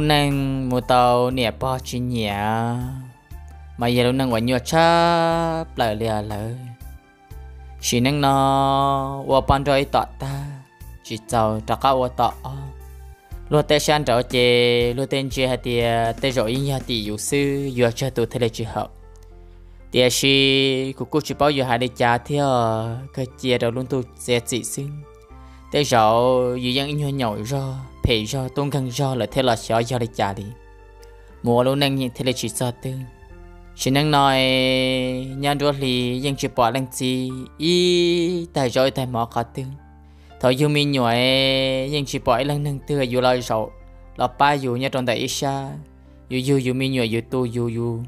lúc này mua tàu nè bao chi nhẹ. Mà giờ lúc này quả nhiều cha lại lìa lời. Chỉ năng nó qua ban rồi tọt ta. Chỉ giàu trả cao qua tọt. Lúc tê sang trở chê, lúc tên chê hạt tiề tê rồi in hạt tiề sư vừa cho tụ thế chỉ hợp. Tiề si cụ cụ chỉ bao giờ hai đi cha theo cái chia đầu luôn tụ sẽ chỉ sinh Thế sợ dù dân in nhỏ rồi phải do tôn cần do là thế là sợ do đi trả đi? Mùa lâu năng nhìn thế là chỉ sợ tư. Chỉ năng nói, nhà đua thì dân chỉ bỏ lăng gì y tại rồi tại mỏ khó tư. Thời dù mình nhỏ dân chỉ bỏ lăng năng tư, dù lời sầu là ba dù nhà trong đại xa. Dù dù dù mình nhỏ dù tu, dù dù.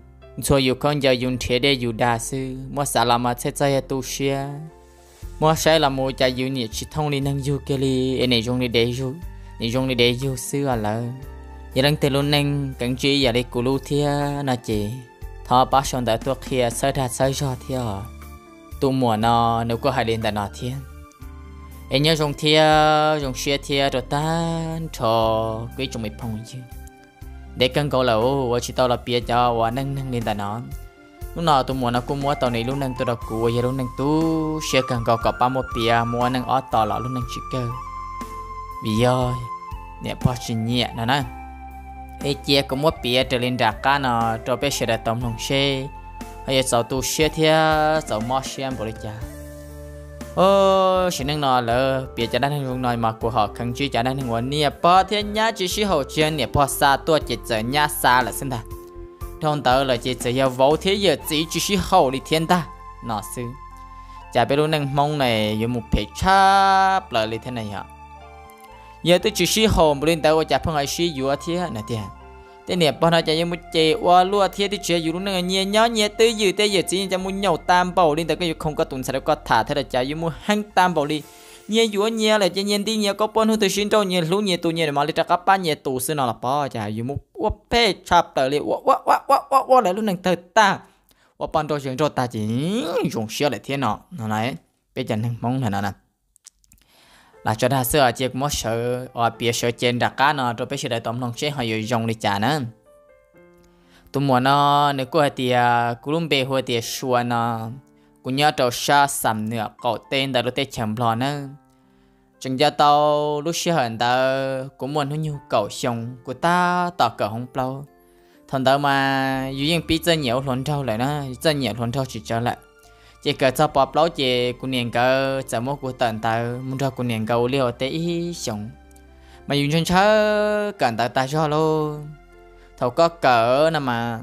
Cho dù con giờ dùng thế để dù đa sư mua xả làm mà thế chơi tu xia mua xe là mua chạy dù nhiệt chỉ thông đi năng dù kia li này dùng đi để dù ni dùng đi để yêu sư à lỡ giờ đang từ luôn năng cảnh trí giờ đi cù lu thia na chị thọ bác xong đã tuột kia sơ đạt sơ cho thia tu mùa nó nếu có hai đến đã nó thia em nhớ dùng thia dùng xe thia rồi tan cho cái chúng mình phong chứ để cần câu là ô chỉ tao là bia cho và năng năng đến đã nó lúc nào tôi muốn nó cũng mua tàu này, lúc nâng tôi đọc cú giờ lúc nâng tu xe cần câu có ba một tia, mua nâng ở tàu lọ, lúc nâng chỉ cơ vì ơi nè, bỏ chỉ nhẹ, nè nè. Ai chia cũng mua bia trở lên đặc cá nó cho bé sẽ đặt tôm lòng xe. Hay sau tu xe thia sau mò xe bồi cha ô xin nâng nọ lơ bia cho đang dùng nói mà của họ khăng chỉ cho đang dùng nè, bỏ thiên nhá, chỉ sĩ hậu chuyện nè, bỏ xa tôi chỉ chờ nhá, xa là xin thông tớ là chỉ giờ yêu vô thế giờ chỉ chỉ sử hậu đi thiên ta. Nó sư chả biết luôn năng mong này dùng một phép phe chắp lại thế này hả? Giờ tôi chỉ sĩ hậu một lên tàu chả phong ai sĩ dùa thế nè, thế thế nè, bọn nó chả như một chế qua lúa thế thì chế dù nó nhẹ nhó nhẹ tư dự thế giờ chỉ cho muốn nhau tam bảo lên tàu cái không có tuần sau có thả thế là chả như muốn hăng tam bảo đi nhẹ dùa nhẹ là chỉ nhẹ đi nhẹ có bốn hư từ xin đâu nhẹ lú nhẹ tu nhẹ mà lấy cho các bạn nhẹ tu xin nào là bỏ chả như muốn quá phê chập tờ liệu quá quá quá quá quá quá lại lúc này thật ta. Quá bọn tôi chuyện cho ta chỉ dùng xíu lại thế nọ nó này bây giờ năng mong thế nào nè là cho ta sửa chiếc mất sợ ở bia sợ trên đặc cá nọ rồi bây giờ lại tóm lòng chế họ dùng đi trả nữa tụi muốn nó nếu có thì cú lùm bê hoa thì xua nó cũng nhớ trâu xa sầm nữa cậu tên đã được tên chậm lo nữa chúng ta tao lúc xưa hận ta cũng muốn nó nhu cầu xong của ta tỏ cỡ không lâu thằng đó mà dù nhiên biết rất nhiều luận trâu lại nó rất nhiều luận trâu chỉ trở lại. Chỉ cần cho bỏ lâu chỉ của niềng cơ giờ mua của tận ta muốn cho của niềng cầu liều tế sống mà dùng chân chớ cần ta ta cho luôn thầu có cỡ nè mà.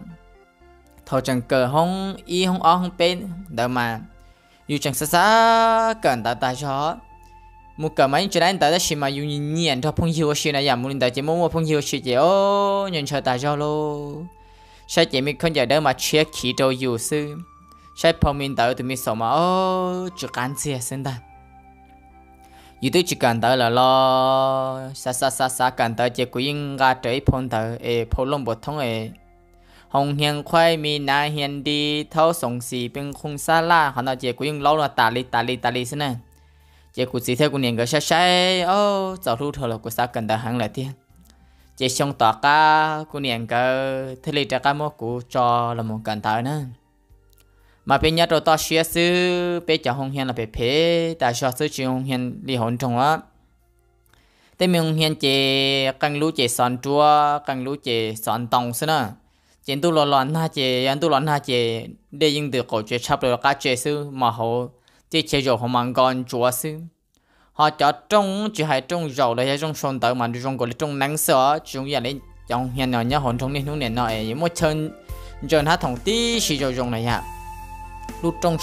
Thầu chẳng cỡ không y không ó không bên, đỡ mà. Dù chẳng xa xa cần ta ta cho một cái máy cho đến tại đó mà dùng nhìn nhìn cho phong hiệu xí này giảm muốn tại chỉ muốn phong hiệu xí chỉ ô nhận cho tại do lô. Sai chỉ mình không giờ đâu mà chơi khí đồ yêu sư. Sai phong mình tại tụi mình sống mà ô chỉ cần gì xin ta. Dù tôi chỉ cần tới là lo. Sa sa sa sa, cần tới chỉ cứ yên ra trời phong tới ê, phong lông bất thông, ê. Hồng hiền khoai mi na hiền đi thâu sông sì bên khung sa la. Họ nói chỉ cứ yên lâu là tà li tà li, tà chị cụ chỉ theo cụ niệm cái sai sai. Ô cháu thu thở là cụ sao cần đã hàng lại thiên. Chị xong tỏ cả cụ niệm cái thề lịch trả cả một cụ cho là một cần thở nữa mà bây giờ tôi ta xuyên sư bây giờ hồng hiền là bên phía tại sao sư chỉ hồng hiền đi hồn trong á. Thế mình hồng hiền chị càng lú chị sòn chua càng lú chị sòn tòng xí nè, chị tu lo loạn ha chị anh tu loạn ha chị để những từ cổ chị chấp được cả chị sư mà hậu chỉ chế rồi họ mang con chúa sư họ cho trong chỉ hay trong rồi là trong sơn tử mà trong gọi là trong nắng sữa. Chúng nhà lấy trong hiện nay nhá hồn trong nên lúc nền nọ ấy một chân chân hát thằng tí chỉ rồi dùng này ạ. Lúc trong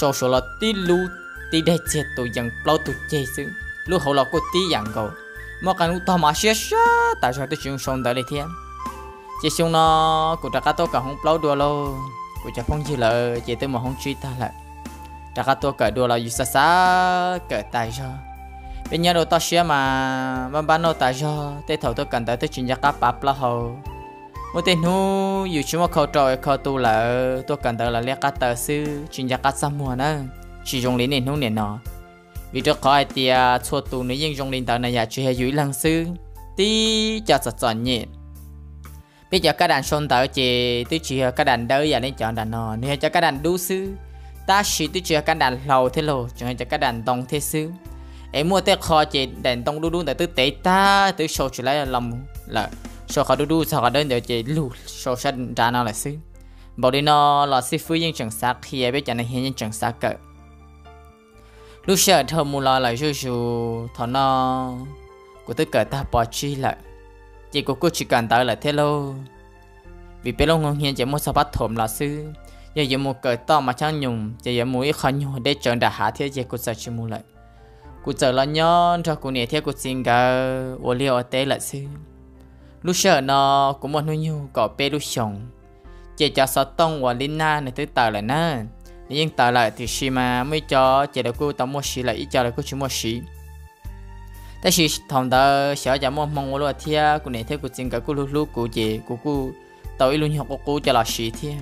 số số là tí lu tí đây chết tôi dần lâu tôi chế sư lúc hậu là có tí dạng cầu mà cái lúc thầm mà xé xia, tại sao tôi chịu sơn tử đây thiên chỉ xong nó cũng đã cả tôi cả không lâu đùa lâu. Cũng chả phong gì lợ chỉ tôi mà không truy ta lại đã cá tôi cởi đùa là dù xa xa cởi tại cho bên nhà đồ tao xia mà ban bán nó tài cho tê thầu tôi cần tới tôi chuyện ra cá bắp là hầu một tên nu dù chúng mà khâu trội khâu tu là tôi cần tới là liệt cá tờ sư chuyên ra cả sam mùa nữa chỉ dùng lý nền nu nền nó. Vì trước khỏi tia chua tu nữ dân dùng lý tờ này giả chỉ hay dưới lăng sư tí cho sạch sợ nhẹ. Bây giờ các đàn son tờ chỉ tôi chỉ các đàn đỡ giờ dạ, nên chọn đàn nọ nên cho các đàn đu sư ta chỉ tu chưa các đàn lầu thế lô nên cho các đàn tông thế xứ. em mua tới kho chị đàn tông đu đu để tôi tế ta tôi show chỉ lấy lòng là show khó đu đu sao khó đơn để chị lù show sân ra nó là xứ. Bảo đi nó là sư phu nhưng chẳng xác khi biết chẳng này hiện chẳng xác cỡ. Lúc sợ thơ mù lo lại chú chú thọ nó của tất cả ta bỏ chi lại chỉ của cô chỉ cần tới là thế lô. Vì bé lâu ngon hiền chỉ muốn sao bắt thổm là sư giờ giờ một cởi to mà chẳng nhung giờ giờ mũi khó nhung để chọn đã hạ thế giờ cô sợ chỉ mua lại cô sợ là nhon cho cô nhẹ thế cô xin gà ô liu ở tế lại xí lúc sợ nó cũng muốn nuôi nhung có bé lúc sống chị cho sợ tông và linh na này tới tờ lại nè nhưng tờ lại thì xí mà mới cho chị đã cô tao mua xí lại ít cho là cô chưa mua xí thế xí thằng đó sợ giờ mua mong ô liu thế cô nhẹ thế cô xin gà cô lúc lúc cô chị cô cô tao ít luôn học cô cô cho là xí thêm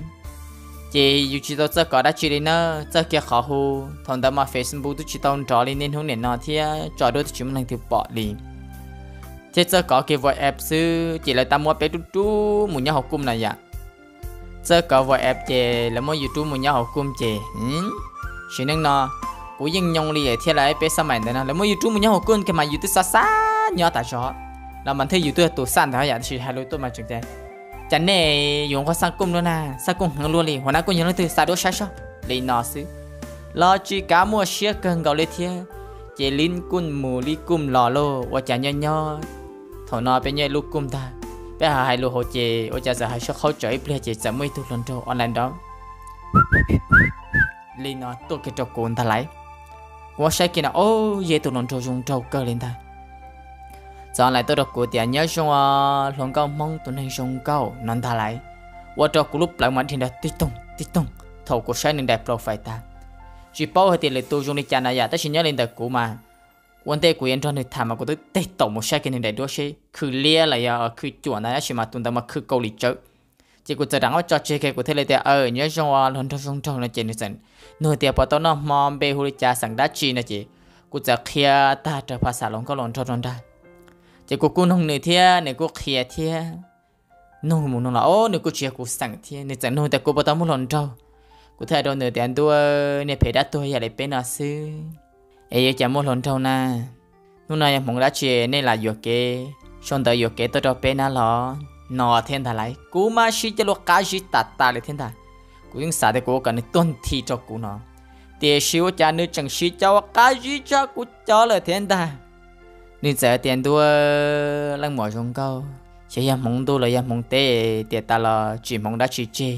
chị dù chỉ tôi sẽ có đã chỉ đến nó sẽ kia khó hù. Thằng đó mà Facebook tôi chỉ tao trò lên nên không nên nó thì trò đôi chúng mình thì bỏ đi. Thế sẽ có cái vội app sư chỉ là ta mua bé chút chút muốn nhau học cùng này ạ. Sẽ có vội app chị là mua youtube muốn nhau học cùng chị ừ chỉ nên nó cũng dừng nhông liền thế lại bé sao mày nữa là mua youtube muốn nhau học cùng cái mà youtube xa xa nhỏ tại chỗ. Là mình thấy youtube tụ sản thôi giải chỉ hai lối tôi mà chuyện đấy chẳng nè dùng qua sang cung luôn nè sang cung hàng luôn đi. Hôm nay cũng nhớ từ xa đỗ sai sao? Lấy nó xứ. Lo chỉ cá mua xia cần gạo lấy thiê chỉ linh cung mù li cung lò lô. Và chả nhau nhau thầu nó bên nhau lúc cung ta. Bé hà hai lô hồ chè. Ô chả giờ hai sao khó chơi ple chè. Giờ mới tụt lần đầu online đó. Lấy nó tụt cái trò cồn ta lấy. Quá sai kia nó ô dễ tụt lần đầu dùng trâu cờ lên ta giờ lại tôi đọc của tiền nhớ xong à lòng cao mong tôi nên xong cao nói ta lại qua trò của lúc lại mạnh thì đã tích tông tích tông thầu của sai nên đẹp phải ta chỉ bao hết tiền lấy tôi dùng đi chả này ta chỉ nhớ lên đặc của mà quan tê của yên cho nên thảm mà của tôi tích tổng một sai cái nên đại đua xe cứ lia lại à, cứ chuẩn này chỉ mà tuần ta mà cứ câu lý chớ chỉ của tôi đang ở cho chế cái của thế này thì ở nhớ xong à lần trong trong trong là chuyện này nửa tiền bảo tôi nó mong bê hôi cha sẵn đã chi nè chị của giờ khía ta trở ภาษาลงก็ลง cho rồi chỉ cô cũng không nửa thia nề cô khía thia. Nông muốn nông là, ô nề cô chia cô sang thia nề chẳng nông tại cô bắt tao muốn lần trâu. Cô thay đồ nề tiền đua nề phải đã tôi, giờ lại bên nó sư. Ấy chẳng muốn lần trâu na. Nô này mong đã chia nên là vừa kế xong tới vừa kế tôi cho bên nó lo nó thiên thà lại. Cú mà chỉ cho lúc cá chỉ tạt tạt lại thiên thà. Cú những sao để cú cần tuân thi cho cú nó tiếc siêu cha nữ chẳng siêu cho, cá chỉ cho cú cho lại thiên thà nên giờ tiền đua, lăng mỏ trong câu. Sẽ yam mong đua là yam mong tê tiền ta là chỉ mong đã chỉ chê.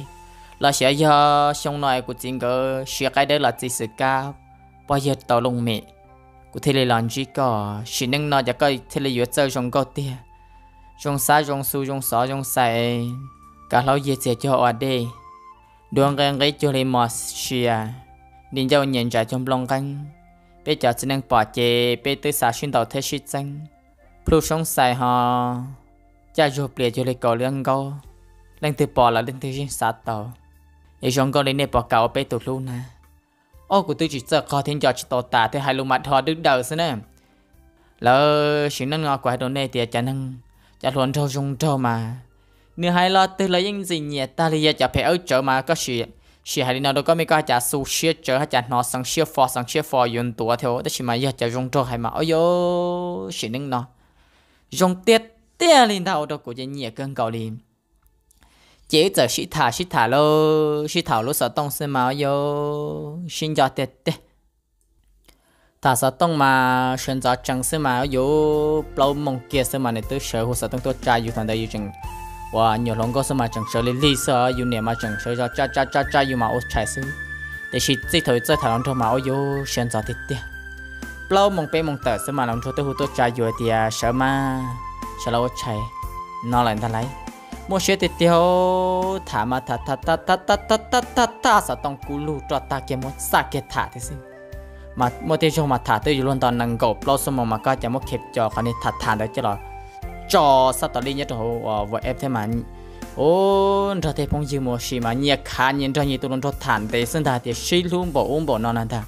Là sẽ do xong nói của chính cơ sẽ cái đấy là chỉ sự cao bao giờ tàu lông mẹ, của thế là làm chỉ có chỉ nên nói cho cái thế là yếu chơi trong câu tiền trong sa trong su trong sọ trong sai cả lâu giờ sẽ cho ở đây đường gần cái cho lấy mò xia nên cho nhận trả trong lòng canh bây giờ chỉ nên bỏ chế bây tư xã xuyên đầu thế sĩ chân plu sống sai họ cha dù liền cho lên cầu lên gâu. Lên từ bỏ là lên từ trên xã tàu. Để trong câu lên này bỏ cầu bây tụt luôn nè. Ô, của tôi chỉ sợ khó thiên cho chỉ tổ tả thế hai lũ mặt họ đứng đầu xin nè. Lỡ chỉ năng ngọt quả đồ này thì chả năng chả luôn trâu dùng trâu mà. Nếu hai lo tư lấy những gì nhẹ ta thì chả phải ở chợ mà, có chuyện chỉ hay nó đâu có mấy cái chả su chia chở hay chả nó sang chia phò sang chia phò yun tua theo. Đó chỉ mà giờ chả rong trâu hay mà, ôi yo chỉ nên nó. Rong tiết tiết lên đầu đó của những nhẹ cơn cầu liền. Chỉ giờ sĩ thả sĩ thả lô sĩ thảo lô sợ tông xem mà, ôi yo xin cho tiết tiết. Thả sợ tông mà xin cho chẳng xem mà, ôi yo bao mong kia xem mà này tới sợ hồ sợ tông tôi trai yêu thằng đây yêu chừng ว่าหยดลงก็สมัยจังเฉลี่ยลิซ่อยู่เนี่ยมาจังเฉลี่ยจ้าจ้าจ้าจ้าอยู่มาอุดใช้ซื้อแต่ชิดจิตถอยใจถอยลงทมาโอ้ยเชิญจาติดเดียเปล่ามองไปมองเตอสมัยลงทัวเตหูตัวใจอยู่เดียเชมาเฉลาอุดใช้นอนหลับทันไรมัวเชื่อติดเดียวถามมาทัดทัดทัดทัดทัดทัดทัดทัดทัดสตองกูรู้จอดตาเกี่ยมดสักเกตถาที่สิมาเมื่อที่ชงมาถาเตอยู่ล้นตอนนั่งกบเปล่าสมองมาก็จะมัวเข็บจอคันนี้ถัดทานได้ตลอด cho sa tờ đi nhất hồ vợ em thế mà ô ra thế phong dư mùa xì mà nhẹ khá nhìn ra nhìn tụi nó thản tế sân đà thì xì luôn bộ ôm bộ non nàn ta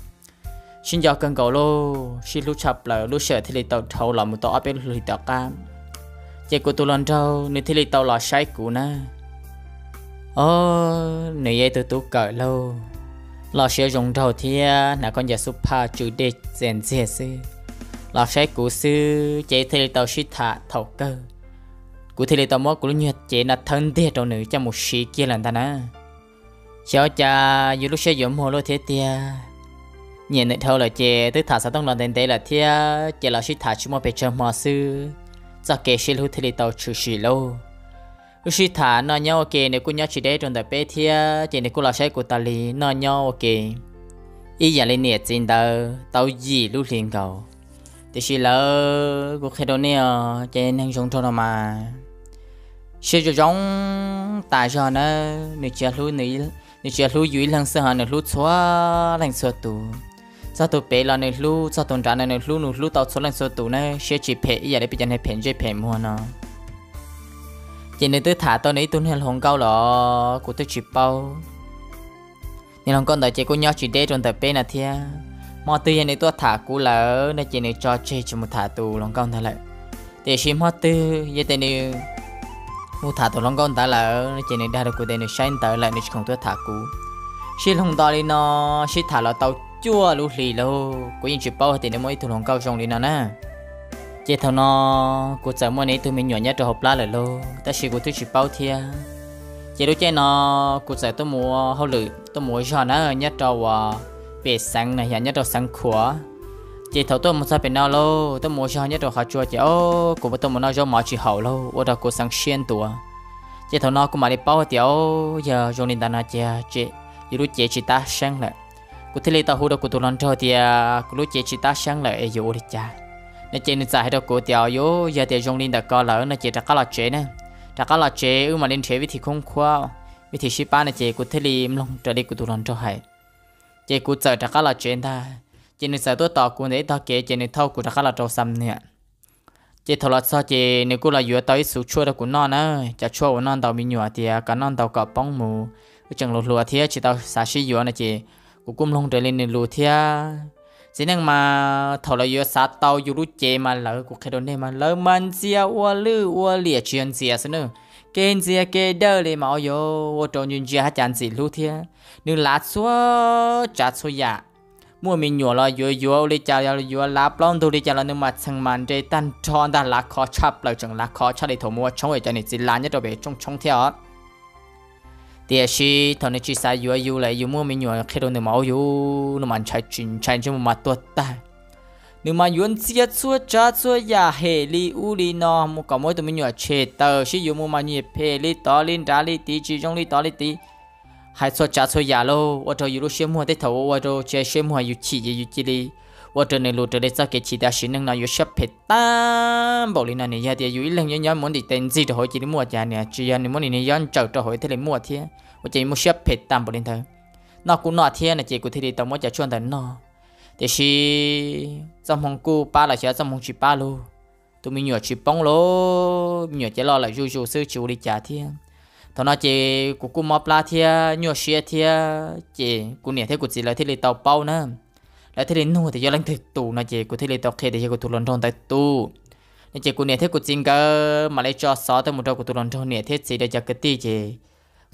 xin chào cần cầu lô xì lúc chập là lúc sợ thì lấy tàu thâu là một tàu áp bên lấy tàu cam chạy của tụi nó đâu nên thì lấy tàu là sai cũ na ô nãy giờ tụi tụi cởi lâu lo sẽ dùng đầu thì nãy con giờ súp pa chủ đề dèn dè xí là sẽ cụ sư chế thì tàu sĩ thả thầu cơ. Cụ thì tàu mất cụ nhật chế là thân thiết trong nữ cho một sĩ kia lần ta nè cháu cha, dù lúc sẽ dũng hồ lô thế tia nhìn này thâu là chế tức thả sao tông lần tên tế là thia chế là sĩ thả chúng một bề chờ mò sư, cho kể sĩ lưu thì tàu chủ sĩ lâu lúc sĩ thả nó nhau kê nếu cô nhớ chỉ để trong tập bê thia chế nếu cô là sĩ của ta lì nó nhau kê ý giờ lên nhiệt trên tàu tàu gì lúc liền cầu thì chỉ là cô khi đó nè trên hàng sông cho nó mà. Sẽ cho giống tại sao nó nếu chị lưu nếu nếu chị lưu dưới lần sau nếu lưu xóa lần sau tù. Sao tụ bé là nếu lưu sao tuần trả nếu lưu nếu lưu tàu số lần sau tù này, sẽ chỉ bé ý để bây giờ này bé chơi bé mua nó. Chỉ nên tôi thả tôi này tôi nên hồng cao lọ của tôi chỉ bao. Nên hồng con đợi chị cô nhau chỉ để trong tập bé là thiệt mà tư giờ này tôi thả cú là nên chỉ này cho chơi cho một thả tù lòng con thôi lại. Để xem mà tư vậy thì này một thả tù lòng con ta là chỉ nên đa được của tên này sáng tới lại nên không tôi thả cú. Xin không to đi nó xin thả là tàu chua lũ lì lô. Của những chuyện bao thì nó mới tụi lòng con trong đi nó nè. Chỉ thằng nó của giờ mua này tụi mình nhỏ nhất cho hộp lá lại lô. Ta chỉ của tôi chỉ bao thia chỉ đối chơi nó của giờ tôi mua hậu lử tôi mua cho nó nhất cho bị sáng này nhất đồ sáng khóa chị thầu tôi một sao bên nào lâu, tôi muốn cho nhất đồ họ chua chị ô của tôi muốn nói cho mọi chị hậu lâu, ô đó của sáng xuyên tuổi, chị thầu nó cũng mà đi bao ô, giờ dùng điện thoại chị chị chỉ lúc chỉ chị ta sáng lại của thế tao hú đó của tôi lần cho thì của lúc chị chỉ ta sáng lại ấy vô đi cha. Nên chị nên giải đó của tiểu yếu giờ thì dùng điện đã có lỡ nên chị đã có là chế nè đã có là chế mà lên chế với thì không khoa với thì ship này chị của thế li long trở đi của tôi lần cho hay chỉ của giờ đã có là chế ta chỉ nên sợ tôi tỏ của để tao kể chỉ nên thâu của đã là trâu xăm nè chỉ thầu là sao chỉ nếu cô là vừa tới số chua đó của nó nữa chả chua của nó tàu bị nhựa thì cả nó tàu cọp bóng mù chẳng lụt lụa thì chỉ tao xả xí vừa này chỉ của cung long trở lên nên lụa thì chỉ nên mà thầu là vừa xả tàu vừa lụt chè mà lỡ của cái đó này mà lỡ man chia ua lư ua liệt chuyện gì nữa cái gì kê đỡ lên mà ôi yo ô trâu nhìn gì hát chẳng gì lụt thì nếu lát xóa chả xóa ya mua mình nhỏ là vừa vừa đi chào là vừa lá plon tu đi chào là nhưng mà thằng màn đây tan tròn ta lá khó chắp lại chẳng lá khó chắp đi thổ mua chống ở cho nên chỉ lá nhất rồi về trong trong theo thì khi thằng này chỉ sai vừa vừa lại vừa mua mình nhỏ khi đó nếu mà vừa nó mà chạy chuyện chạy cho mà tuột ta nếu mà yuan chia chua cha chua dạ ya hệ li u li no một có mỗi tụi mình nhỏ chế tờ sử dụng mua mà nhiều hệ li to li ra li tí chỉ trong li to li tí. Hai số cha chua ya lô, tôi cho yêu xem mua tới thầu, tôi cho chế xem mua yêu chỉ yêu chỉ li. Tôi cho nên lúc tới sao cái chỉ đã xin năng nào yêu sắp hết tam, bảo li này giờ thì yêu lần nhớ muốn đi tên gì rồi chỉ đi mua chả nè, chỉ là muốn đi nhớ chờ cho hỏi thế là mua thế, tôi chỉ mua sắp hết tam bảo li thôi, nó cũng nọ thế là chỉ cũng thế đi tao muốn trả chuan tao thế thì trong phòng cô ba là chơi trong phòng chị ba luôn, tụi mình nhỏ chị bóng lô, nhỏ chơi lo là du du sư chịu đi trả thiên thằng nó chị của cô mập la thiên nhỏ xia thiên chị cô nè thế cô chị là thế tàu bao nữa lại thế nu thì do lãnh thực tù nó chị cô thế tàu khe thì cô tụ lần trong tại tù. Nên chị cô nè thế cô chính cơ mà lấy cho sáu tới một trâu của tụ lần trong nhẹ thế chị để cho cái tí chị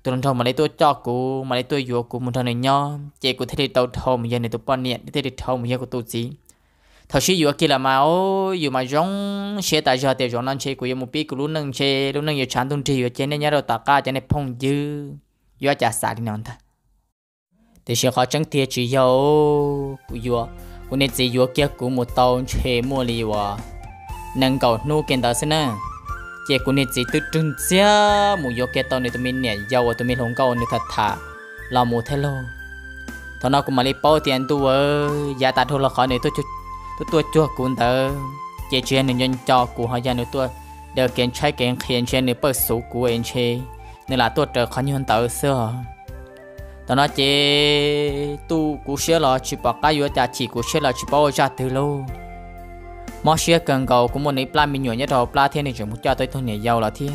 tụ lần thông mà lấy tôi cho cú, mà lấy tôi vô cú một thằng này nhau chỉ cô thế tàu thông mà giờ này tụ bao nhẹ thế thì thông mà giờ cô tụ gì thầu sĩ vừa kia là mà, ô vừa mà giống xe tại giờ thì giống năng chế của một biết của lúc năng chế lúc năng vừa chán tung trì vừa chế nên nhớ đâu tạ ca cho nên phong dư. Vừa chả xả đi nón ta thì sẽ khó chẳng thiệt chỉ yêu của vừa của nên chỉ vừa kia của một tàu chế mua lì và nâng cầu nô kiện đó xin nè chế của nên chỉ tự trưng chia một vừa kia tàu này tụi mình nè giàu tụi mình không có nên thật thà là một thế lô thằng nào cũng mà đi bao tiền tu ơi giá ta thôi là khó này tôi tôi tôi chua cũng tớ chế chuyện nên nhân cho của họ gia nữa tôi đều kiện trái kiện khiến chuyện nữa bớt số của anh chế nên là tôi trở khó nhân tớ xưa tao nói chế tu của xe là chỉ bảo cái yếu ta chỉ của xe là chỉ bảo ra từ lâu mà xe cần cầu của một lấy plan mình nhồi nhất rồi plan thiên này chỉ muốn cho tới thôn này giàu là thiên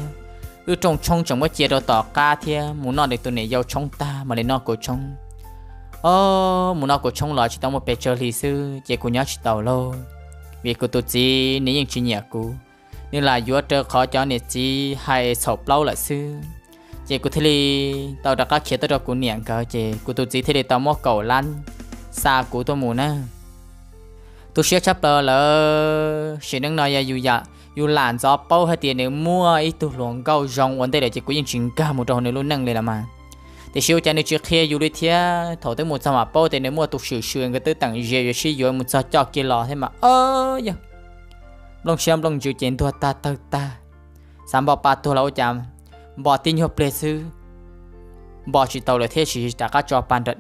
ư trong trong chẳng mới chia đâu tỏ ca thiên muốn nói để tôi này giàu trong ta, mà để nó của trong ờ muốn nó của trong là chỉ tao một bề chơi lý sư chỉ của nhớ chỉ tàu lô. Vì của tôi chỉ nếu những chỉ nhà cũ nên là vừa trở khó cho nên chỉ hay sộp lâu lại sư chị của thế li tao đã các khía đó của niệm cơ chị của tụi chỉ thế để tao mua cầu lăn xa của tôi muốn nè tôi sẽ chấp là là sẽ nâng nói ya dù ya dù làm gió bao hay tiền nếu mua ít tôi luôn câu rong vấn đề để chỉ có những chuyện cả một trò nữa luôn nâng lên là mà. Thì siêu chân nên chưa kia dù đi thia, thổ tới một sao mà bao thì nếu mua tục sửa sử cái tới tặng dễ sử dụng một sao cho kia lò thế mà. Ơ dạ. Long xem long chịu chén thua ta ta ta. Sắm bỏ ba thua lâu chạm bỏ tin hiệu ple sư. Bỏ chỉ tàu là thế chỉ đã các cho bàn đợt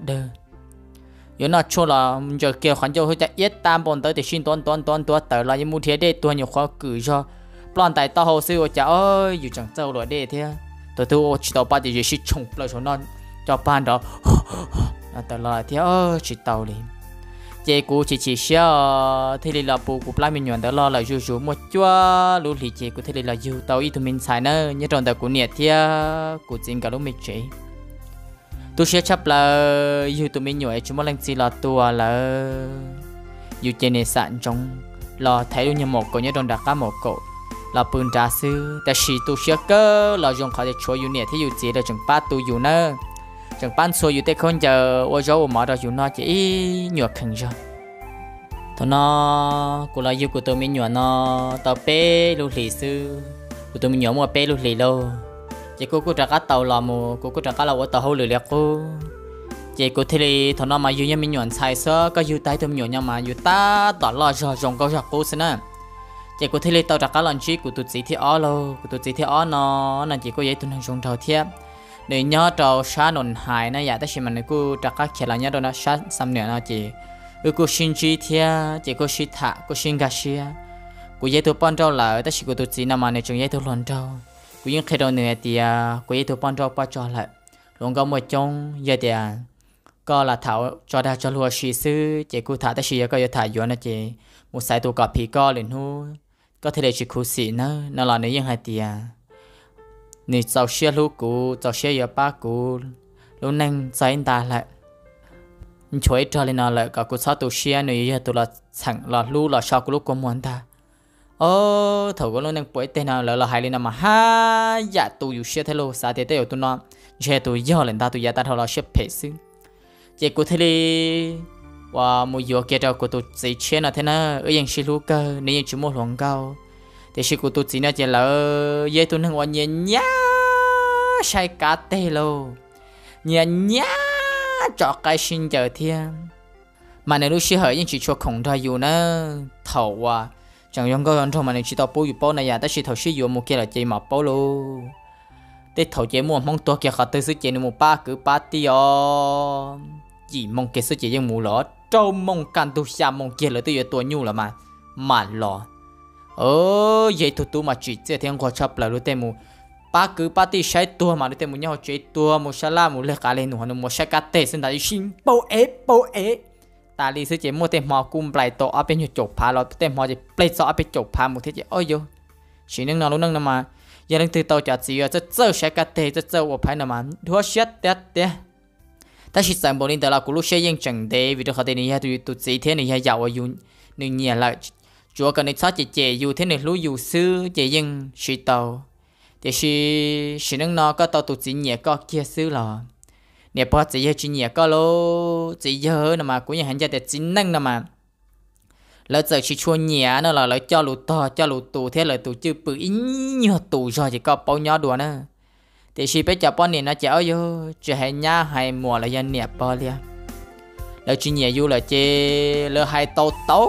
đơ yếu nó cho là giờ kia khoản cho hơi chạy yết tam bọn tới thì xin toán toán toán toán tới là những mua thế đệ tôi nhiều khó cử cho plan tại tao hồ sư chả ơi dù chẳng châu rồi đệ thế tôi tôi chỉ tàu ba thì chỉ trồng lại cho nó cho bàn đó là tới là thế ơi chỉ tàu liền chế cú chỉ chỉ xia thì là bù cú lại mình nhận đó là dù dù một chúa lúc thì chế cú thì là dù tàu ít mình xài nữa nhớ tròn đó cú nhiệt thì cú chính cả lúc mình chế tôi sẽ chấp là dù tụi mình nhồi chúng mình chỉ là tua là dù trên này sản trong là thấy được như một cô nhớ trong đặc cá một cô là bưng trà sưแต่是ตัวเชื่อก็เราจงเขาจะช่วยอยู่เนี่ยที่อยู่จีเราจงป้าตัวอยู่เนอะ chẳng ban số yêu tế con giờ ô dấu mà đó chúng nó chỉ nhỏ khẩn cho thôi nó cô là yêu của tôi mình nhỏ nó tàu bé lúc lì sư của tôi mình nhỏ mua bé lúc lì lâu chỉ cô cô trả cá tàu là mù, cô cô trả cá là ô tàu hậu lửa liệt cô. Chỉ cô thì thằng nó mà yêu nhau mình nhỏ sai sơ có yêu tay tôi nhỏ nhau mà yêu ta tỏ lo cho rồng câu giặc cô xin nè chỉ cô thì tàu trả cá lần chi của tôi chỉ thì ó lô của tôi chỉ thì ó nó là chỉ cô giấy tôi đang rồng đầu thiệp để nhớ trâu sa nồn hài nó dạ tới khi mình cô chắc các kia là nhớ đâu nó sa xăm nữa nó chỉ cứ cô xin chi thia chỉ cô xin thả, cô xin gà xia. Cứ dây tôi ban trâu lại tới khi cứ tôi chỉ nằm mà này chúng dây tôi luồn trâu cứ những khi đâu nữa thì cứ dây tôi ban trâu bao cho lại luôn có một trong giờ thì à, có là thảo cho ra cho lúa xì sư chỉ cụ thả tới khi có giờ thả vô nó chỉ một sai tôi cọp phì co liền hú, có thể để chỉ khu xì nó nó là nếu như hai tiền nửa cháu xe lũ cụ, cháu xe giờ ba cũ luôn nâng sai ta lại. Chuối cho lên nào lại cả cú sao tụ xe này giờ tụ là thằng là lũ là sao cú lúc có muốn ta ô thầu có lũ nâng bối tên nào lỡ là hai lên nào mà. Ha dạ tụ yêu xe thế lô sao thế thế tụ nó xe tụ giờ lên ta tụ giờ ta thầu là xe phê sư chỉ cú thế đi và một giờ kia đâu cú tụ chỉ xe nào thế nào ở yang xe lú cơ nên chỉ một lòng cao. Thì sự của tôi chỉ nói chỉ là dễ tôi năng quan nhẹ nhá, sai cả tê lô. Nhẹ nhá, cho cái xin chờ thiên mà nếu lúc xưa hỏi những chỉ cho khổng ra dù nó thầu à chẳng những cái anh trong mà này chỉ tao bố bố này à, ta chỉ thầu sử dụng một kia là chỉ mà bố luôn tết thầu chế mua mong tua kia khát tới sự nên mua ba cứ ba tiêu à. chỉ mong cái sự chỉ dùng mù lọ trâu mong can tu xa mong kia là tôi tua nhu là mà mà lọ. Ơ, vậy tụi tụi mà chỉ chế thì anh qua chấp là lúc temu ba cứ ba tí sai tua mà lúc temu nhau chế tua một sala một lẹ cả lên nó mua sai cá tê xin đại xin bao é bao é ta đi sư chỉ mua tên mò cung lại tổ ở bên nhiều chụp phá lọt tên mò chỉ play cho ở bên chụp phá một thế chỉ ôi vô chỉ nâng nào lúc nâng nào mà giờ nâng từ tàu trả gì rồi rất dơ sẽ cá thế rất dơ một phải nào mà thua xét tét tét ta chỉ sản bộ nên đó là cú lúc sẽ yên chẳng để vì đó họ tên này tụi tụi chỉ thế này giàu ở yun nên nhà lại chúa cần cho chị chị yêu thế này lú yêu sư chị yên sĩ tàu thì sĩ sĩ nâng nó có tàu tụ chỉ nhẹ có kia sư lò nè bỏ chỉ giờ chỉ nhẹ có lô chỉ giờ nè mà cũng như hành gia để chính năng nè mà lỡ giờ chỉ chua nhẹ nó là lỡ cho lũ to, cho lũ tù thế là tù chưa bự ít nhiều tù rồi chỉ có bao nhỏ đùa nữa thì chỉ biết cho bao nè nó chở vô chỉ hay nhá hay mùa là dân nè bỏ liền lỡ chỉ nhẹ vô là chê lỡ hay tàu tàu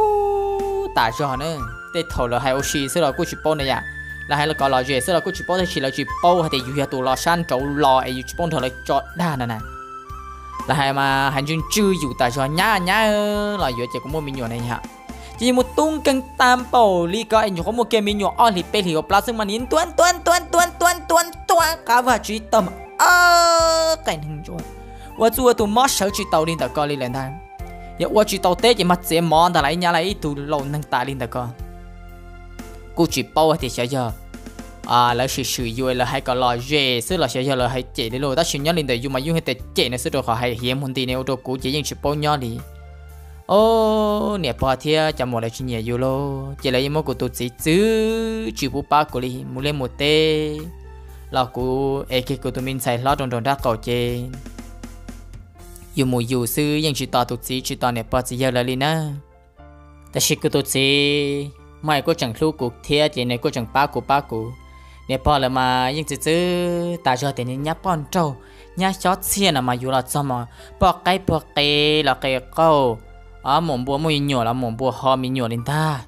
ta cho nữa để thầu lỡ hay oxy xì sẽ là cô chỉ bao này à là hai là có lò dễ sẽ là cô chỉ bao thì chỉ là chỉ bao hay thì dù tụ lò san trâu lò ấy chỉ bao thầu là cho đa nè nè là hai mà hành trình chưa dù ta cho nhá nhá là dù chỉ có một mình nhỏ này hả chỉ một tung cân tam bảo lý có anh có một cái mình nhỏ on thì bên thì có plus mà nín tuan tuan tuan tuan tuan tuan tuan cả và chỉ tầm ơ cái hình rồi 我做到冇手指到你的高里人谈。ya wa chỉ tàu tết chỉ mặt sẽ mòn ta lại nhà lại tụ lâu nâng ta lên đó con cô chỉ bao thì sẽ giờ à là sự sự yêu là hay có lo dễ sự là sẽ giờ là hay chế đi rồi ta xin nhớ lên để dùng mà dùng hết để chế này sự đồ khó hay hiếm hơn thì nếu đồ cũ chỉ dùng sự bao nhiêu đi. Ô, nè bà thia, chả một là chuyện nhiều lo chỉ là những món của tôi chứ, chỉ bút ba của đi mua lên một tê. Là ai ek của tôi mình xài lo trong trong đã cầu chế dù mùi dù sư nhưng chỉ tao tôi chỉ chỉ tao nè bà chỉ giờ là đi na ta sử của tôi chỉ, mai có chẳng lưu cuộc thia, chỉ này có chẳng ba của ba của nè bỏ là mà những chữ chữ ta cho tiền nhá bọn trâu. Nhá chó xiên là mà yêu là cho mà. Bỏ cái bỏ cái là cái câu. À mồm bùa mồi nhỏ là mồm bùa ho mồi nhỏ lên ta.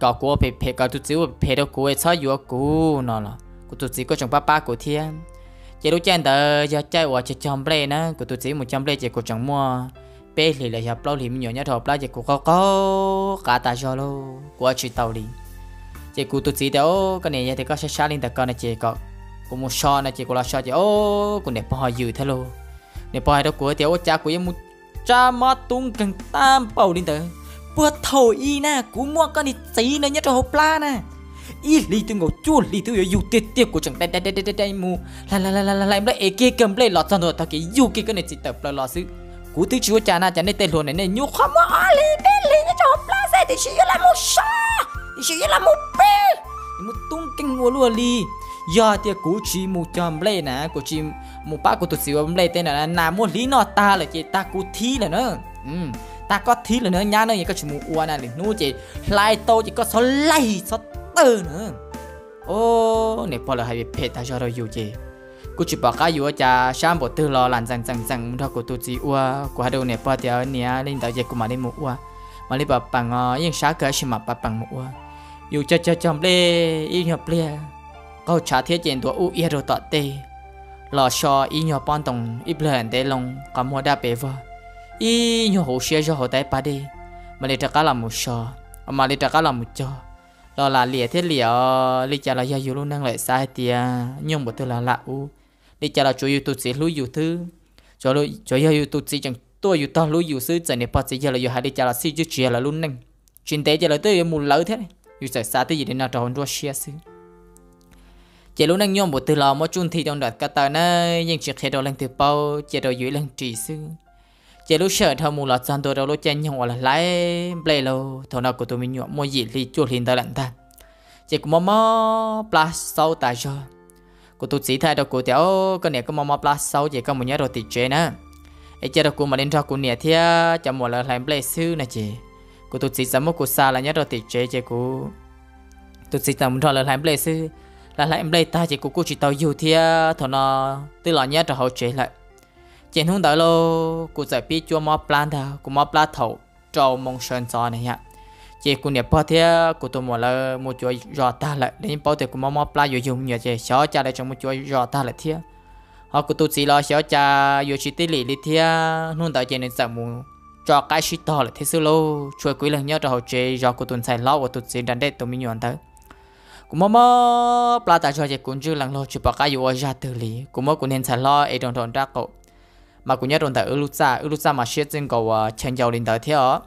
Cái cua bị bị cái tu chữ bị đâu cua sao vừa cú nó là của tu chữ có chồng ba ba của thiên. Chỉ lúc chân tờ giờ chơi ở chỉ chồng play nè, của tu chữ một chồng play chỉ có chồng mua. Bé thì là giờ lâu thì mồi nhỏ nhất hợp là chỉ có có cả ta cho luôn của chị tàu đi chị cụ tôi chỉ đâu cái này thì có sẽ xa lên ta con này chỉ có cũng một so này chỉ cũng là so chỉ ô cũng này bao nhiêu thế luôn. Này bao đó của tiểu cha của em một cha mà tung cần tam bầu đi tới bữa thổi y na cú mua con này chỉ nó nhất hợp la nè. Y li tôi ngồi chua li tôi yêu tiệt tiệt của chẳng đây đây đây đây đây mu la la la la la em lấy ê kia cầm lấy lọt xong rồi, tao cái yêu kia cái này chỉ tập là lọt xứ. Cú thứ chúa cha na, cha nên tên luôn này nên nhu không có li bên li cho hộp la xe, thì chỉ là một sa thì chỉ là một tung kinh mua luôn li giờ thì cú chỉ một chầm lê nè cú chỉ một bác của tụi xíu lê tên là nà mua lý nó ta là chị ta cú thi là nữa ừ ta có thi là nữa nhá nữa có chỉ ua nè, để nu chị. Lại tô chỉ có số lấy số tư nữa. Ô nè bỏ là hay bị phê ta cho rồi yêu chị. Cú chỉ bảo cái yêu cha sáng bộ tư lo làm rằng rằng rằng đó của tụi xíu ua. Của hai đầu nè bỏ theo nè lên tàu dây của mà đi mua ua. Mà đi bảo bằng ờ nhưng sáng cái gì mà bằng mua ua yêu cho cho chồng lê yêu nhập lê. Câu trả thiết diện ตัว u yêu rồi tọt tê. Lò cho yêu nhập bọn đồng ít lần để lòng, có mua đa bể vợ. Yêu nhập hồ sơ cho hồ tay ba đi mà đi trả cá làm một sò, mà đi trả cá làm một cho lo là lìa thiết lìa li chả là yêu luôn năng lại sai tia nhưng một thứ là lạ u. Đi chả là chủ yêu tu sĩ lúi yêu thứ. Cho lúi cho yêu tu sĩ chẳng tôi yêu to lúi yêu sư chẳng để bắt sĩ giờ là yêu hai đi chả là sĩ chứ chuyện là luôn năng. Chuyện thế chả là tôi yêu một lỡ thế này yếu sợ xa thì gì đến nào tròn đua xia sư chỉ lúc năng nhom bộ từ lò mỗi chun thì trong đợt cả tờ nơi, nhưng chỉ khi đầu lần từ bao, chỉ đầu dưới lần chỉ sư chỉ lúc sợ thâu mù lọt sang tôi đâu lúc chân nhung là lái play lâu thầu nào của tôi mình nhom mua gì thì chuột liền tới lạnh ta chỉ cũng mò mò plus sau tại cho. Của tôi chỉ thay đâu của tiểu cái này có mò mò plus sau chỉ có một nhớ rồi thì chế nữa. Ấy chỉ đâu của mà đến cho của nè thì cho một là làm play sư này chị cô tôi chỉ sắm một của xa là nhất rồi thì chế chỉ cô. Tôi chỉ sắm một là làm play sư. Là lại play ta chỉ cô cô chỉ tàu yêu thì thầu nó tức là nhất rồi hậu chế lại. Trên hướng đó lô cô giải biết chua mò plan thà cụ mò plan thầu trâu mong sơn gió này nhá, chị cô nhập bao thế cô tụi mò là một chuỗi rõ ta lại. Đến bao thì cô mò mò plan dùng dùng nhiều chị xóa cha lại trong một chuỗi rõ ta lại thế họ cô tụi chỉ lo xóa cha yêu chỉ tỷ lệ lý thế hướng đó trên nên giảm mù cho cái shit to là thế sư lô chuối quý lần nhớ cho họ chế, do của tuần xài lo của tuần chỉ đàn đệ tụi mình nhọn tới. Cũng mơ mò ta cho chạy cũng chưa lần lo chụp bao cái yêu ra từ lý. Cũng mơ cũng nên xài lo ấy đồng đồng ra cậu. Mà cũng nhớ đồng tại lút xa mà shit trên cầu ờ, chân dầu lên tới thế ở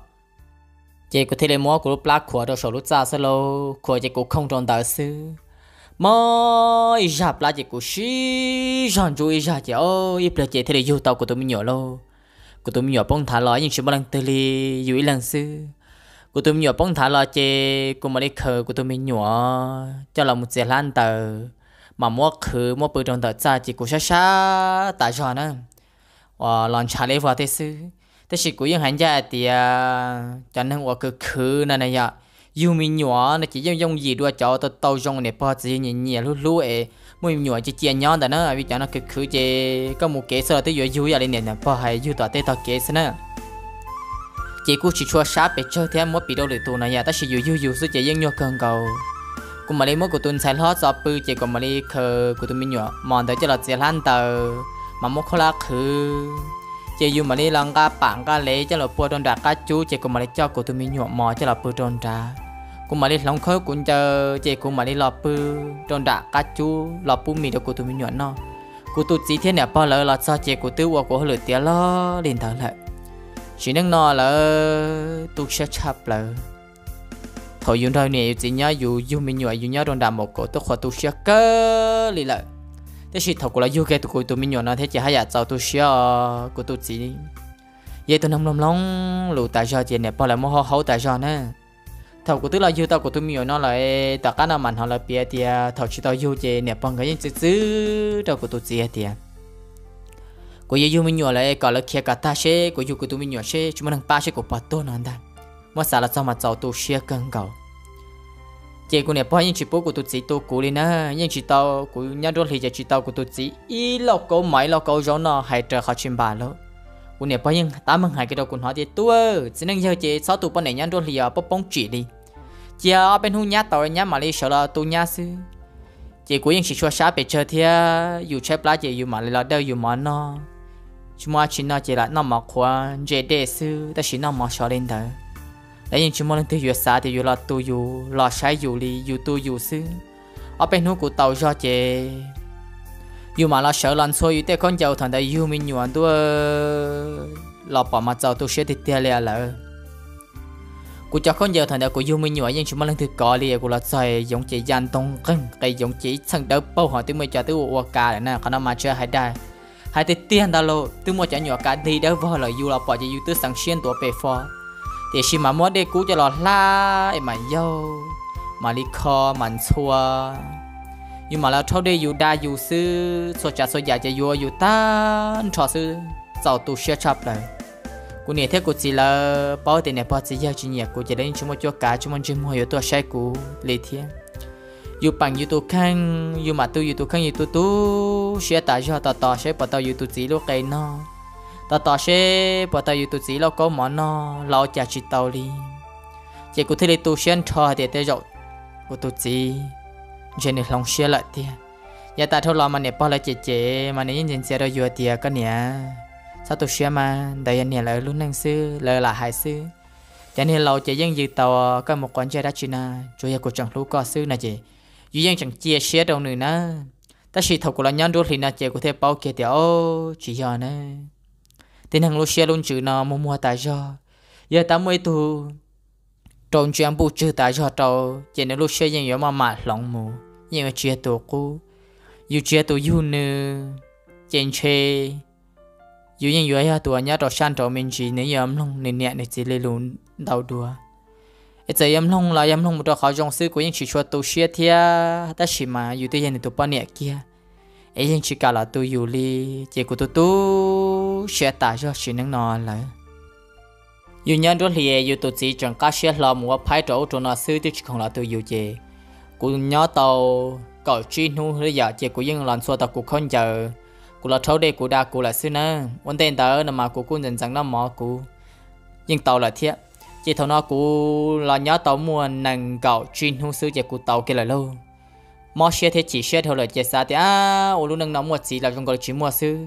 chị thế thể lấy mua của lúc của đồ số xa sẽ lâu. Của chế cũng không trong tới sư mơ ý giáp là chị cũng xí rằng chú ý ra chị ơi. Ít là chị thì yêu tàu của tôi mình nhỏ lâu của tôi mình nhỏ bông thả lọ nhưng chỉ bằng tê li dụ ý lần sư. Của tôi mình nhỏ bông thả lọ chê của mà đi khờ của tôi mình nhỏ, cho là một giờ lan tờ. Mà mua khử mua bự trong tờ cha chỉ của xa xa tại cho nó. Và lon trà lấy vào thế sư. Thế chỉ của những hành gia thì à, cho nên qua cứ khử này này ạ. Dù mình nhỏ, nó chỉ dùng dùng gì đua cho tôi tao dùng này bao giờ nhẹ nhẹ lú lú ấy mùi nhỏ chỉ chia nhau đó nữa vì cho nó cứ cứ chỉ có một kế sơ tới giờ yu lên nè bao hay yu tao tới tao kế sơ nữa chỉ cú chỉ chua sát bị chơi thêm một bị đâu được tụ này ya, ta chỉ yu yu yu sẽ chỉ dùng nhau cần cầu. Cũng mà lấy mỗi của tuần sai lót cho bự chỉ còn mà lấy khờ của tuần mình nhỏ mòn tới cho là chỉ lan tờ, mà một khó là khứ. Chỉ dù mà lấy lăng ga bảng ga lấy cho là bùa đòn đá cá chú chỉ cũng mà lấy cho của tuần mình nhỏ mò cho là bùa đòn đá cũng mà đi lòng khơi cũng chờ chị cũng mà đi lọp bùa đòn đã cá chú, lọp bùa mì được của tụi mình nhuận nó. Của tụi chỉ thiên nè, bao lỡ là sao chị của tiêu của của lửa tiếng lo liền thở lại. Chỉ nâng nó là tụi sẽ chập lỡ. Thôi dùng thôi nè chỉ nhớ, dù dù mình nhuận, dù nhớ đòn đã một cổ tôi khỏi tụi sẽ cơ liền lại thế chỉ thật của là yêu cái tụi tụi mình nhuận nó, thế chỉ hay là giàu tụi sẽ, của tụi chỉ vậy tôi nằm lòng lòng lù tại sao chị nè, bao lỡ mua họ hậu tại sao nè thầu của tôi là yêu tao của tôi miêu nó là tất cả năm mình họ là bia thì à, thầu chỉ tao yêu chị nẹp bằng cái những chữ chữ đâu à. của tôi chỉ thì của yêu mình nhỏ là có là kia cả ta xe của yêu của tôi mình nhỏ xe chúng mình ba xe của bắt tôi nó đàn mà sao là sao mà cháu tôi xe cần cầu chị của nẹp bao những chỉ bố của tôi chỉ tôi của lên nè nhưng chỉ tao của nhà đôi thì chỉ tao của tôi chỉ ít lâu câu mấy lâu câu gió nó hay trở khó chim bà luôn của nè bây giờ ta mang hai cái đầu của họ thì tôi chỉ nên giờ chị sáu tụ bên này nhà đôi thì à bóng chỉ đi. Chị à, ở bên hông nhá tàu nhá mà đi sợ là tôi nhà sư chị của những chỉ cho sáng bị chơi thì dù chơi lá chị dù mà là đâu dù mà nó chúng ta chỉ nói chỉ là nó mà khoa dễ để sư ta chỉ nó mà sợ lên đó lấy những chúng ta lên từ vừa xa thì vừa là tôi dù là sai dù đi dù tôi dù sư ở bên hông của tàu cho chị dù mà là sợ lần xôi để con giàu thằng đại yêu mình nhuận tôi là bỏ mặt cháu tôi sẽ thì tia lẹ lỡ. Cô cho con giờ thằng đại của yêu mình nhuận nhưng chúng mà lên từ cọ liền của là trời giống chỉ dàn tông cưng cái giống chỉ thằng đỡ bao hỏi tôi mới cho tôi uống cả nè còn mà chưa hay đây hai thì tiền đó lộ tôi mua cho nhỏ cả đi đâu vào là yêu là bỏ cho yêu tôi sáng xuyên tuổi bề phò. Thì khi mà mua đây cú cho là la mà yêu, mà đi kho mà chua nhưng mà là thâu đây dù đa dù sư so chả so giả cho dù dù ta cho sư, giàu tu sửa chập lại cô nè thế cô chỉ là bao tiền này bao chỉ giao chỉ nhẹ cô chỉ đến chúng mình cho cả chúng mình chỉ mua yếu tôi sai cô lấy thiên dù bằng dù tu khăn dù mà tu dù tu khăn dù tu tu sửa tại cho tao tao sẽ bảo tao dù tu chỉ lúc cái nó tao tao sẽ bảo tao dù tu chỉ lúc có món nó lão chả chỉ tao đi. Chỉ cô thấy tu sửa cho thì thế rồi cô tu chỉ trên này lòng xe lại thì giờ ta thôi lo mà nè bao lại chế chế mà nè, nhìn xe đâu vừa thì à, cái nè. Sao tôi xe mà? Đây à nè lại luôn năng sư lại là hải sư. Cho nên lâu chế dân dự tàu, có một quán chơi đã chuyện à chủ yếu của chẳng lũ có sư nè chị dù dân chẳng chia sẻ đâu nữa nè. Ta chỉ thầu của là nhân đôi thì nè chị có thể bao kia thì, ô, chỉ giờ nè. Tên hàng lũ xe luôn chữ nó mua mua tại do. Giờ ta mới tu trong chuyện bù chữ tại cho tàu chỉ nên lúc chơi những mà mà lòng mù. Nhưng mà chia tổ cũ, dù chia tổ dù nữ trên chê. Dù những yếu ya tổ nhá tổ san tổ mình chỉ nếu yếm lòng nên nhẹ nên chỉ lấy luôn đau đùa. Ít giờ yếm lòng là yếm lòng một tổ khó trong sư của những chỉ cho tổ xe thia. Ta chỉ mà dù tôi hiện tổ bao nhẹ kia. Ấy những chỉ cả là tôi dù li chỉ của tôi tu sẽ tạo cho chỉ năng nói lại dù nhân đó thì dù tụi chị chẳng có xe lò mua phải chỗ cho nó sư thì không là tôi dù chị cũng nhớ tàu cậu chi nu bây giờ chị của yên lần xua tàu cũng không chờ. Cũng là thấu đây của đa cũng là sư nè, vấn đề đó là mà cũng cũng nhận rằng nó mỏ cũng nhưng tàu là thiệt chị thấu nó cũng là nhớ tàu mua nâng cậu chi nu sư chị của tàu kia là lâu. Mỏ xe thế chỉ xe thôi là chị sao thì à ô lúc nâng nó mua chỉ là trong gọi chỉ mua sư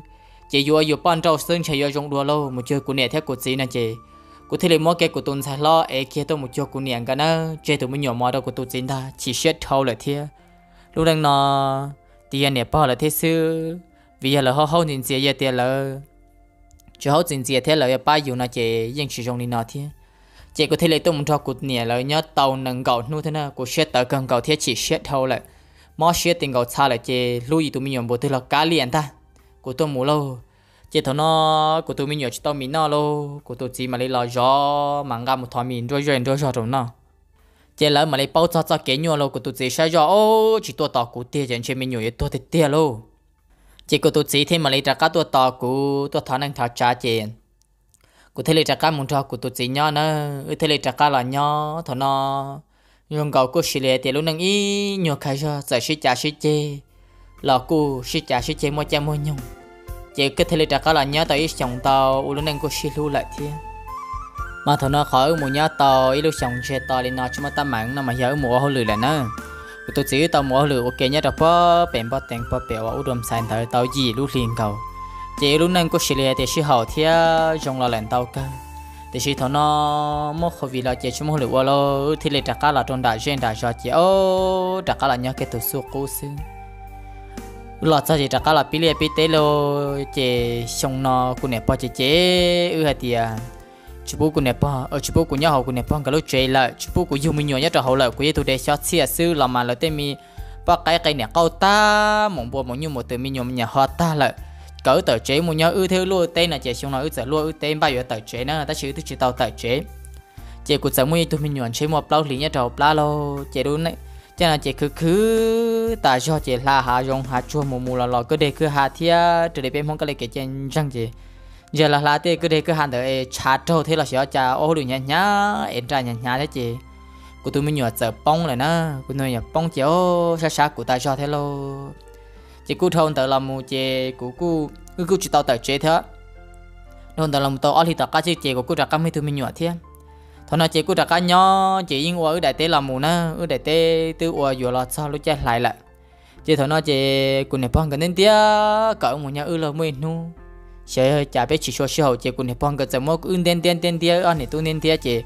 chị vừa vừa ban đầu sơn chạy vừa trong đua lâu một chơi cũng nè theo của chị nè chị cụ thể là mỗi cái của tôi sai lo ấy kia tôi một chỗ cụ niệm cái nó chơi tôi mới nhỏ mò đâu của tôi chính ta chỉ xét thâu là thế lúc đang nó tiền này bao là thế sư vì là họ hậu nhìn gì vậy tiền là chỉ hậu nhìn gì thế là ba dù nó chỉ những sử dụng đi nó thế chỉ có thể là tôi muốn cho cụ niệm là nhớ tàu nâng gạo nu thế nào cụ xét tờ cần gạo thế chỉ xét thâu là mỗi xét tiền gạo xa là chỉ lưu ý tôi mới nhỏ bộ thế là cá liền ta. Của tôi mù lâu chỉ thằng nó của tụi mình nhớ chỉ tao mình nó luôn của tụi chị mà lấy lo gió mà ngang một thằng mình rồi rồi rồi rồi rồi nó. Chỉ lỡ mà lấy bao cho cho kế nhau luôn của tụi chị sai gió ô chỉ tôi tao của chẳng trên mình nhớ vậy tôi thì tiền luôn, chỉ của tụi chị thêm mà lấy ra cá tôi tao của tôi thằng anh thằng trả tiền của thế lấy ra cá muốn cho của tụi chị nhỏ nữa thế lấy ra cá là nhớ thằng nó dùng cậu cô xí lệ thì lúc năng ý nhớ khai cho giải sĩ trả sĩ chê. Là cô sĩ trả sĩ chê mua cha mua nhung chỉ cái thế là là nhớ tới chồng tàu u lúc nên có xí lưu lại thế. Mà thằng nó khỏi một nhớ tàu ít lúc chồng xe tàu lên nó chúng ta tâm mạng nó mà nhớ mùa hồ lười là nó. Tôi chỉ tàu mùa hồ lười, ok, nhớ được bó, bèn bó tiền, bó bèo u đầm sàn thở tàu gì lúc liền cầu. Chỉ lúc nên có xí lệ thì xí hậu thế trong là lạnh tàu cơ. Thì xí thằng nó mua khẩu vì là chỉ chúng hồ lười qua lo thì là cả là trong đại gen đại cho chỉ ô cả là nhớ cái tổ số cố xương lọt sao chỉ chắc là pili lệ pi tế lô chế xong nó cũng nè bao chế chế ư hạt tiệt chú bố cũng nè bao ở chú bố cũng nhau hậu cũng nè bao cái lô chế lại chú bố cũng dùng mình nhiều nhất là hậu lại cũng tôi để xót xia sư làm mà là tên mi bao cái cái nè câu ta mong bùa mong như một từ mi nhiều nhà hoa ta lại cỡ tờ chế một nhau ư theo lúa tên là chế xong nó ư giờ lúa ư tên bao giờ tờ chế nữa ta chỉ thứ chỉ tàu tờ chế chế cũng giờ mua tụi mình nhuận chế một bao lý nhất là hậu lô chế đúng đấy cho nên chế cứ cứ ta cho chế là hà dùng hà chua mù mù là lò cứ để cứ hà thia từ để bên mong cái cái chân răng chế giờ là là thì cứ để cứ hà đợi chả trâu thế là sẽ cha ô được nhá nhá em trai nhá nhá thế chế của tôi mới nhỏ sợ bông này nè của tôi nhỏ bông chéo xa xa của ta cho thế lo chị cứ thôn tự làm mù chế của cô, cứ cứ chỉ tao tự chế thế thôn tự làm tao ở thì tao cá chị chế của cô ra cá mấy tôi mình nhỏ thế thôi nói chị cú đặt cá nhỏ chị yên ở đại tế làm mù na ở đại tế từ ở vừa là sao, lúc chơi lại lại. Chị thôi nói chị cũng này phong cái nên tia cỡ mù nhà ư là mấy nu. Sẽ chả biết chỉ số số hậu cũng của này phong cái giờ mua đen đen đen tia anh này tu nên tia chế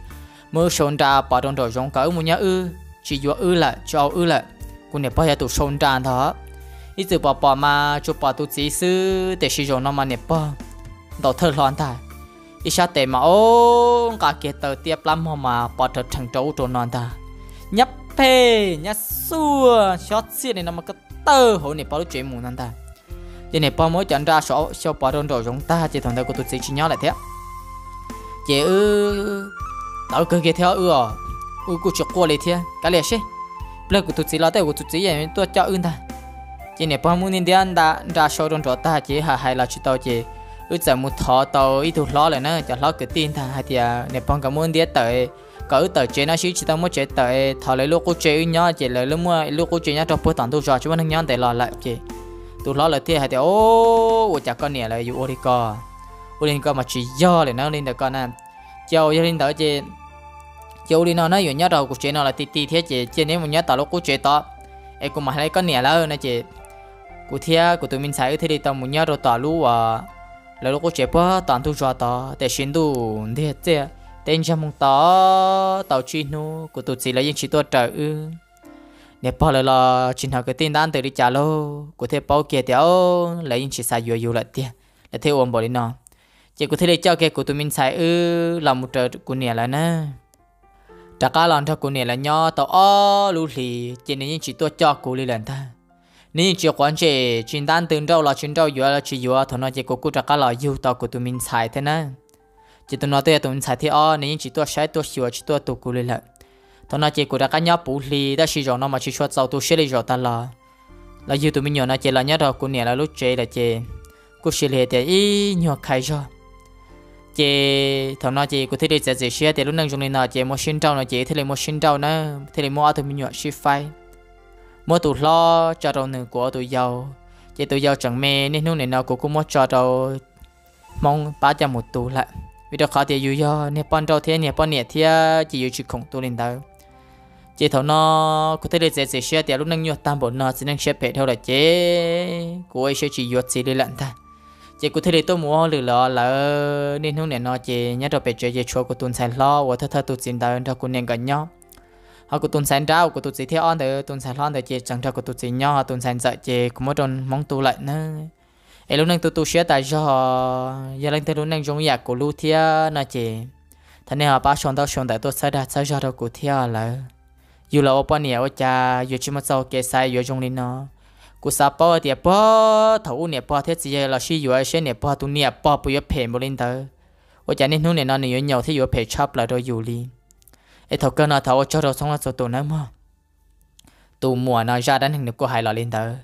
mơ sôn ra bỏ trong đồ giống cỡ mù nhà ư. Chỉ vừa ư là cho ư là cũng này phong giờ tụ sôn ra đó ít từ bỏ bỏ mà, chụp bỏ tụ chỉ sư để sử dụng nó mà này bỏ đầu thơ loạn thải ít sao tệ mà ô cả kia tờ tiếp lắm mà, bỏ thật thằng trâu trốn non ta. Nhấp phê nhấp xua shot xịt này nó mà cái tơ hồi này bỏ chuyện mù non ta. Giờ này bỏ mỗi chọn ra số số bỏ trong rồi chúng ta chỉ thằng ta của tụ chỉ nhớ lại thế. Chị ư đâu cứ kia theo ư à ư cô chụp qua lại thế cái này xí. Bây giờ tụ chỉ là tay của tụ chỉ vậy, tôi cho ư ta. Chỉ này bao muốn đi ăn đã ra số trong rồi ta chỉ hà hay là chỉ tao chỉ ước giờ một thọ tàu ít thuộc lo lại nữa cho lo cái tin thằng hay thì à. nè bao cả muốn đi tới cỡ tới chế nó chỉ tao muốn chế tới thọ lấy lúc cô chế nhá chỉ lấy lúc mua lúc cô chế nhá cho bữa tặng tôi cho chứ nó nhá để lo lại chỉ tôi lo lại thì hay thì ô chắc chả con nè lại, dù ô đi co. Ô đi co mà chỉ do lại nó lên được con à. Châu cho lên tới chỉ châu đi nó nó dù nhá đầu của chế nó là tì tì thế chỉ chỉ nếu mà nhá tao lúc cô chế to. Em cũng mà lấy con nè là nè, chị. Cụ thia, cụ tụi mình xài thì thì tao muốn nhớ rồi tao lúc à là lúc chế bơ tàn thu cho tao để xin đủ thế chứ tên cha mong tao tao chi nu của tụi chỉ là những chỉ tôi trời ư. Nếu bỏ là là chính học cái tin đan từ đi trả lô. Của thế bao kia theo là những chỉ xài vừa vừa lại tiền là thế ôm bỏ đi nó chỉ của thế để cho cái của tụi mình xài ư, là một trời của nè là nè. Trả cả lần cho của nè là nhỏ tao ó lú lì, chỉ nên những chỉ tôi cho của đi lần ta nên chỉ quan chế chuyên đan từng đâu là chuyên đâu vừa là chỉ vừa thôi nó chỉ cố cố trả là yêu tao của tụi mình xài thế nè chỉ tụi nó tụi mình xài thì ô nên chỉ tôi xài tôi sửa chỉ tôi tụi cố lên lại thôi nó chỉ cố trả cá nhỏ bù lì đã sử dụng nó mà chỉ cho sau tôi sẽ đi rồi ta là là yêu tụi mình nhỏ nó chỉ là nhớ rồi cụ nè là lúc chế là chế cố sẽ lì thì ý nhỏ khai cho chị thằng nó chị có thể đi sẽ xe thì lúc năng dùng lên nó chị mua xin trâu nó chị thì lấy mua xin trâu nữa thì lấy mua ở tụi mình nhọ ship file mua tụ lo cho đầu nửa của tụ giàu. Chỉ tụ giàu chẳng mê, nên lúc này nào cũng cũng mua cho đầu mong ba trăm một tụ lại vì đó khó thì dù do nên bọn đầu thế, nè bọn nè thế chỉ dù chỉ không tụ lên đâu chỉ thằng nó có thể dễ dễ xe thì lúc năng nhọ tam bộ nó chỉ năng xếp bể thôi là chế. Của ấy sẽ chỉ yuột gì đi lặn ta chỉ có thể tôi mua lừa lọ là nên hôm nay nó chỉ nhớ đầu bị chơi chơi chua của tuần sai lo và thơ thơ tụt xin đào cho cũng nên gần nhau họ của tuần sáng rau của tụt gì theo on từ tuần sáng loan từ chị chẳng cho của tụt gì nhau tuần sáng dậy chị cũng mỗi tuần mong tu lại nữa. Em lúc này tôi tu sửa tại cho giờ lên tới lúc này giống nhạc của lu thia nó chị thế nên họ bắt xong tao xong tại tôi sai đã sai cho đâu của thia là dù là ở nè nhà cha dù chỉ một sau cái sai, dù trong linh nó. Cú sa po thì po, thấu nè po thế gì là suy yếu, sẽ nè po tu nè po bây giờ phê một lên tới. Ở cha nên hôm nay nó nhiều nhiều thế yếu phê chop là rồi yếu linh ấy thầu cơ nó thầu cho rồi xong là số tu nữa mà tu mùa nó ra đánh hình được của hai lò lên tới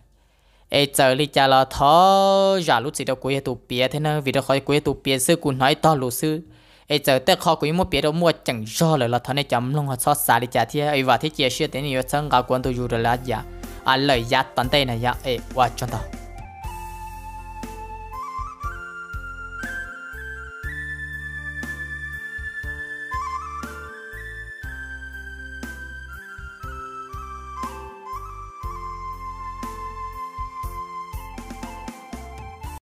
ấy giờ đi cha là thó giả lúc gì đâu cuối tu bia thế nào vì đó khỏi cuối tu bia sư cũng nói to lù sư. Ấy giờ tết khó cũng mua bia đâu mua, chẳng do lời là thằng này chấm luôn, họ xót xa đi cha thế ấy và thế chia sẻ thế này ở trong gạo quân tụi dù là giả à lời giá tận tay này dạ. ya ấy qua cho tao.